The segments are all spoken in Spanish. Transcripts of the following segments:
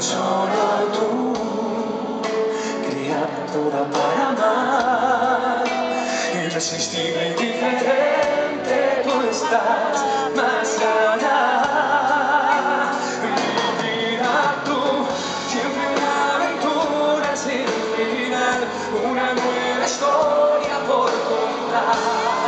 solo tú, criatura para amar, irresistible y diferente, tú estás más allá. Mi tú, siempre una aventura sin final, una nueva historia por contar.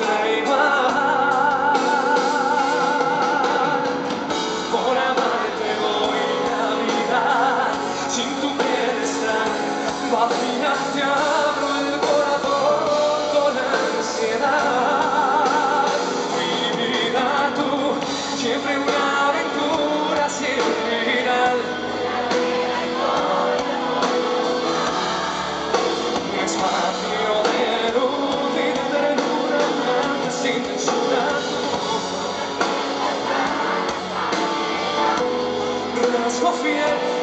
太晚 Sofia.